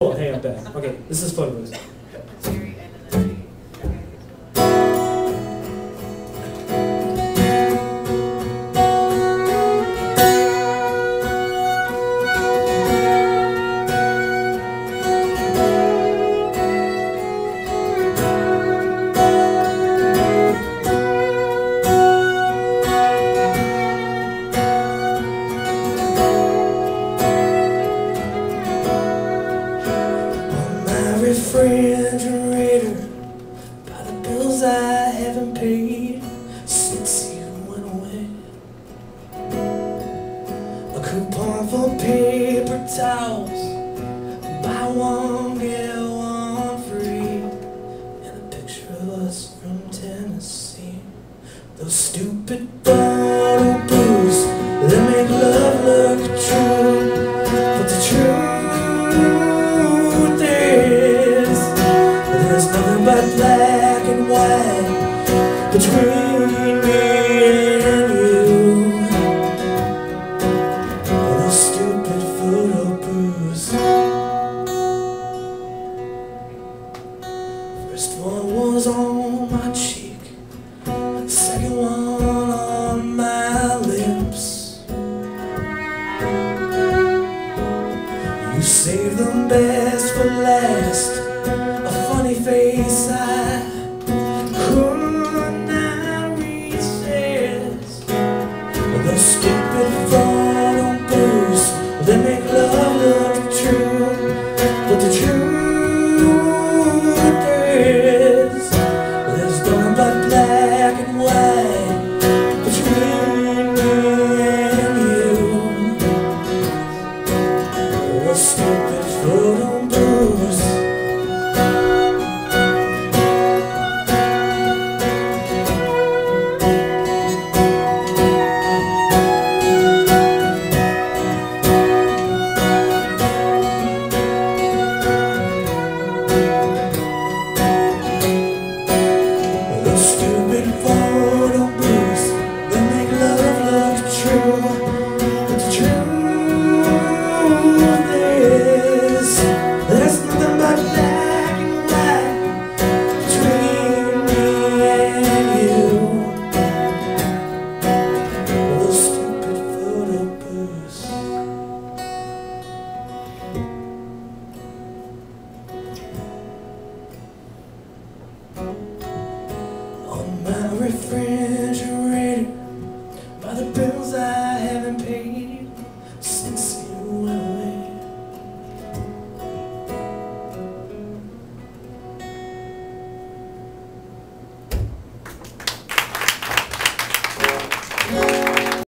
Oh, back. Okay, this is photos. Refrigerator by the bills I haven't paid since you went away. A coupon for paper towels, buy one one me and you. Stupid photo. First one was on my cheek, second one on my lips. You saved the best for last. stupid photo booth friend.